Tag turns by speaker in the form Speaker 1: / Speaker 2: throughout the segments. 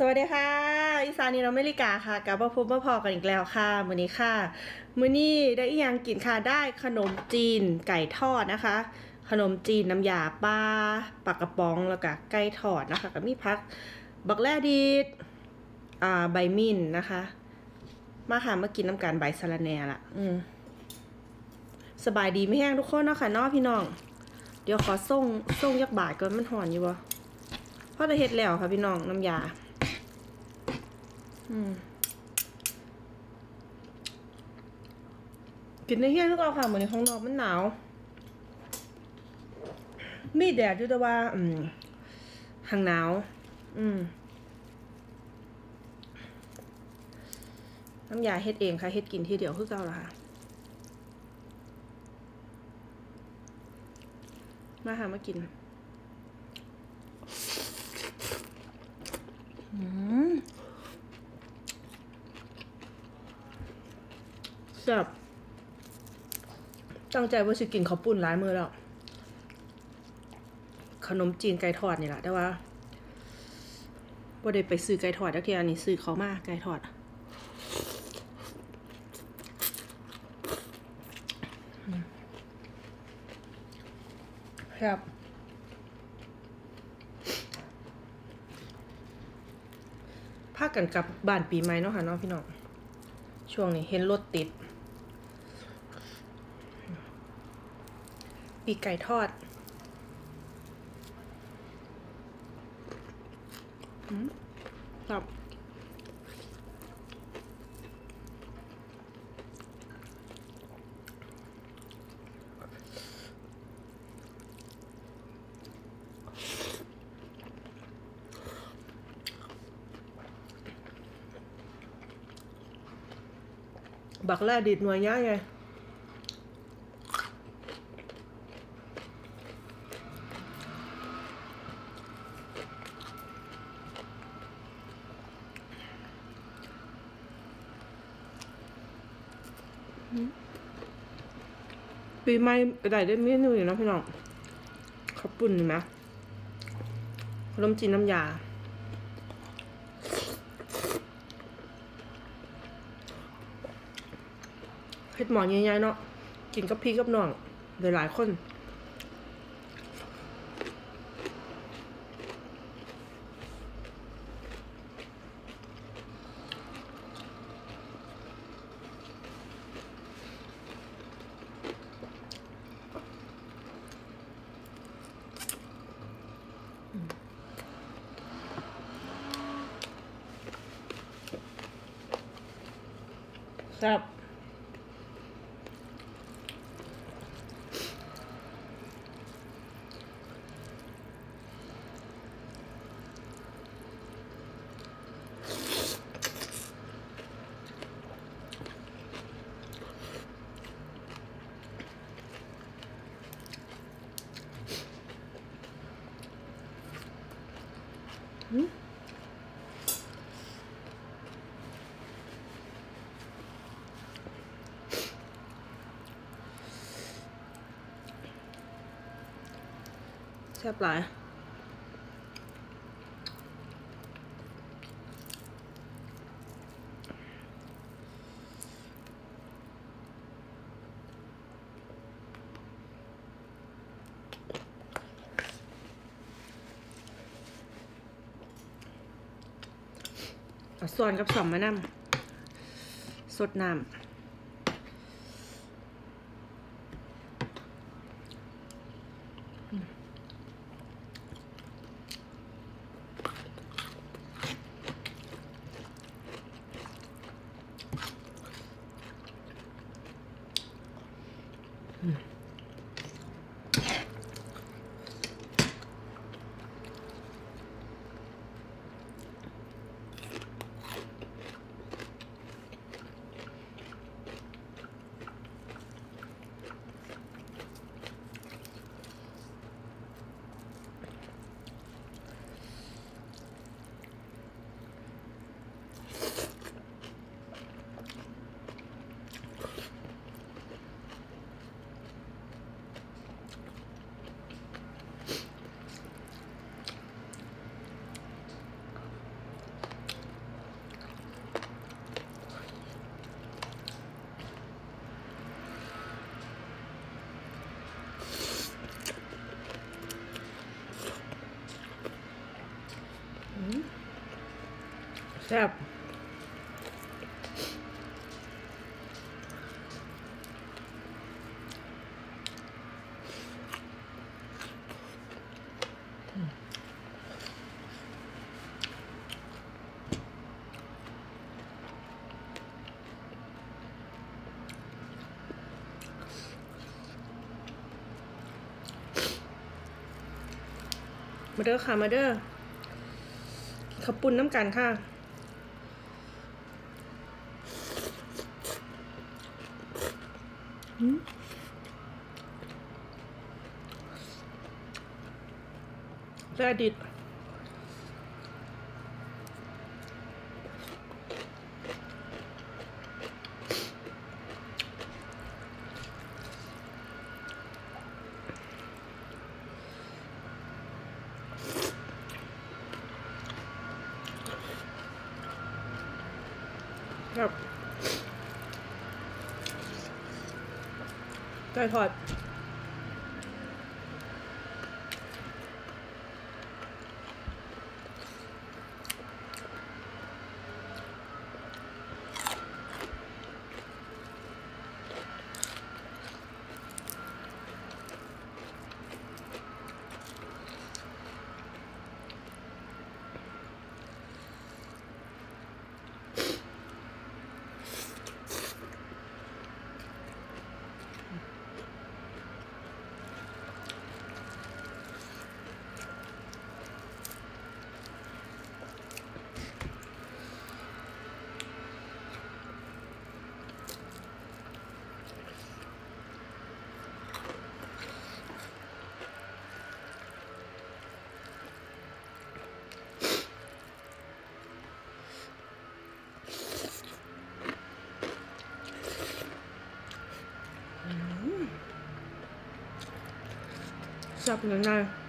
Speaker 1: สวัสดีค่ะอีสานีนอเมริกาค่ะกลับมาพบมาพอกันอีกแล้วค่ะมื้อนี้ค่ะมื้อนี้ได้อีหยังกินค่ะได้ขนมจีนไก่ทอดนะคะ ขนมจีนน้ำยาปลาปากกระป๋องแล้วก็ไก่ทอดนะคะก็มีพัก บักแลดีดอ่าใบมิ้นนะคะ มาค่ะมากินน้ำกันใบสะระแหน่ละอืมสบายดีไม่แห้งทุกคนเนาะค่ะเนอพี่น้อง เดี๋ยวขอส่งส่งยักบาทก่อนมันหอนอยู่บ่เพราะได้เฮ็ดแล้วค่ะพี่น้องน้ำยา กินในเฮียนทุกเอาค่ะเหมือนในห้องนอกมันหนาว มีแดดอยู่แต่ว่า อืมหางหนาว อืมน้ำยาเฮ็ดเองค่ะเฮ็ดกินทีเดียวคือเก่าละค่ะ มาหามากิน แซ่บตั้งใจว่าจะกินข้าวปุ้นหลายมือแล้วขนมจีนไก่ทอดนี่แหละแต่ว่าบ่ได้ไปซื้อไก่ทอดแล้วทีอันนี้ซื้อเขามาไก่ทอดครับพากันกลับบ้านปีใหม่เนาะค่ะเนาะพี่น้องช่วงนี้เห็นรถติด ปีกไก่ทอดอืมครับบักแรดิดหน่วยย่าไง ปีใหม่ก็ได้ได้เมนูอยู่นะพี่น้องข้าวปุ่นเห็นไหมขนมจีนน้ำยา เผ็ดหมอนใหญ่ๆเนาะ กินกับพี่กับน้องหลายๆคน ครับ ซ่บหลายส่วนกับสอมมานำสดน้ำ มาเด้อค่ะ มาเด้อขับปุ่นน้ำกันค่ะ แร่ดิดครับ ไก่ทอด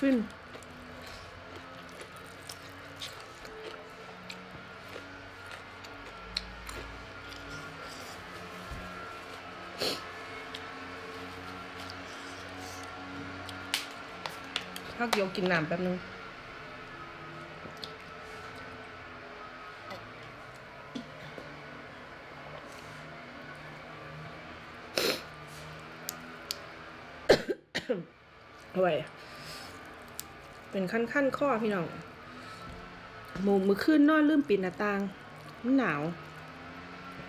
Speaker 1: จับยังไงฟินพักเดี๋ยวกินน้ำแป๊บนึงเอาไว้ เป็นขั้นขั้นข้อพี่น้องหมูมือขึ้นนอนลืมปิดหน้าต่างมันหนาว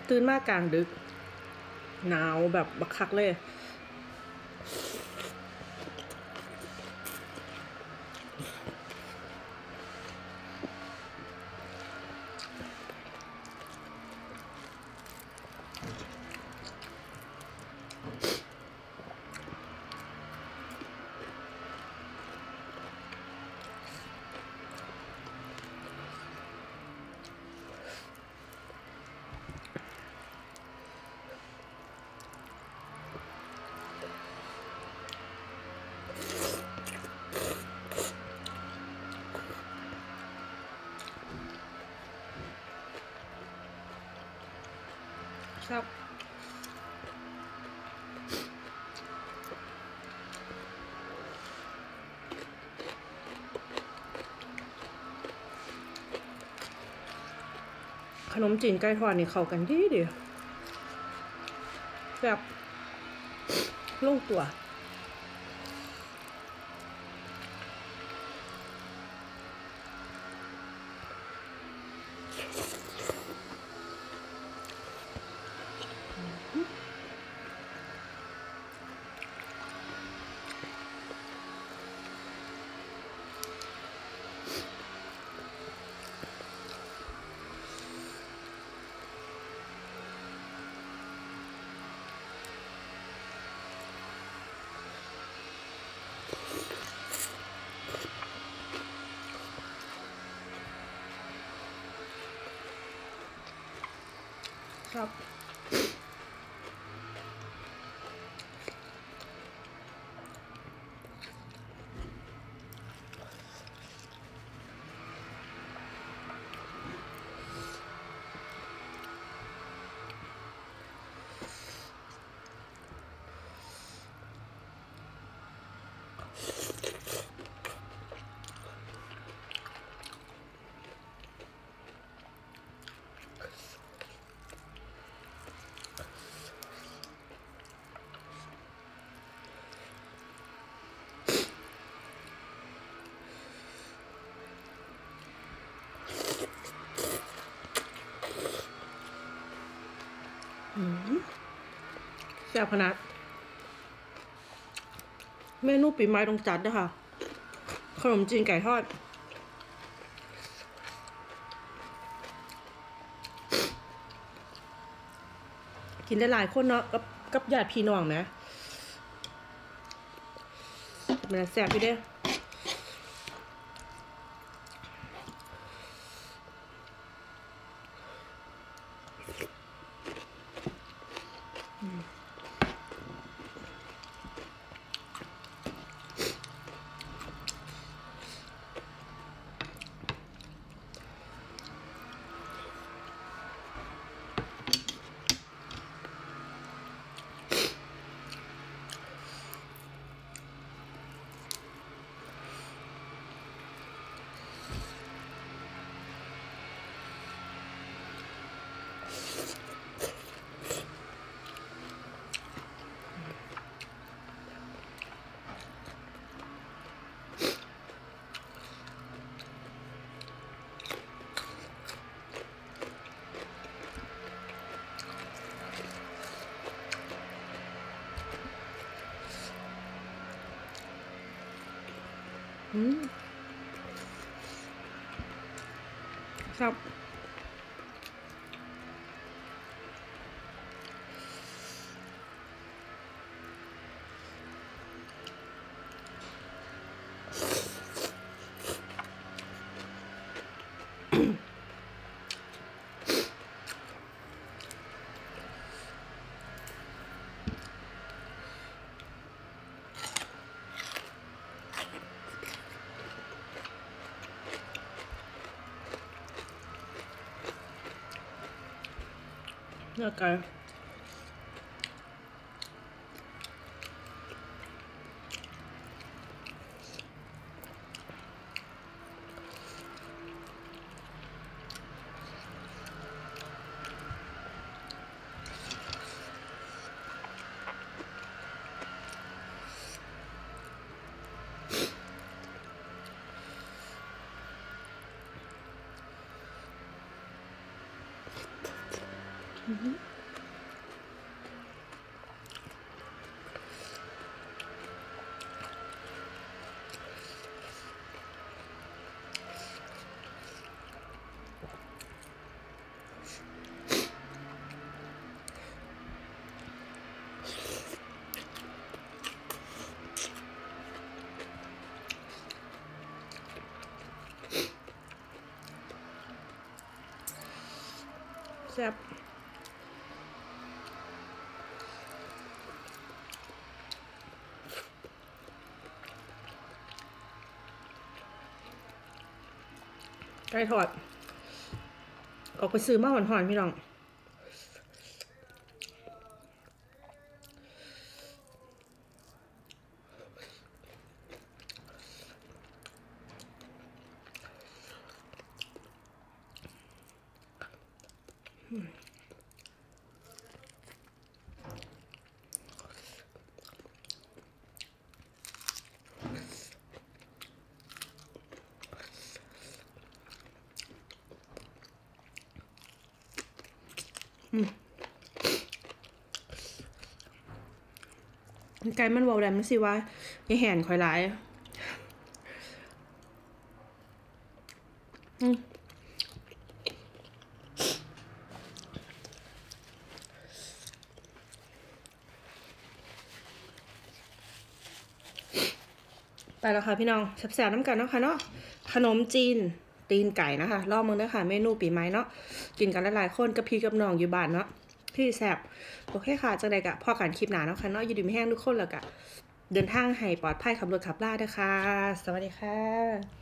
Speaker 1: ตื่นมากกลางดึก หนาวแบบบักคักเลยับขนมจีนไก่ทอดนี่เข้ากันดีเดียวแบบลงตัว ครับ แซ่บขนาด เมนูปีใหม่ต้องจัดด้วยค่ะ ขนมจีนไก่ทอด กินได้หลายคนเนาะกับกับญาติพี่น้องนะมันแซ่บอยู่เด้ ครับ เนื้อไไก่ทอด ออกไปซื้อมาหอนๆพี่น้อง ไก่มันเวาแดมสิว่าอย่าแห่นคอยหลายไปแล้วค่ะพี่น้องแซ่บๆน้ำกันเนาะค่ะเนาะขนมจีนตีนไก่นะคะ รอบมึงเด้อค่ะเมนูปีใหม่เนาะกินกันหลายๆคนกับพี่กับน้องอยู่บ้านเนาะ พี่แซบโอเคค่ะ จังใดกะพอกันคลิปหนาเนาะค่ะเนาะอยู่ดีไม่แห้งทุกคนแล้วกะเดินทางให้ปลอดภัยขับรถขับลาด้อค่ะ สวัสดีค่ะ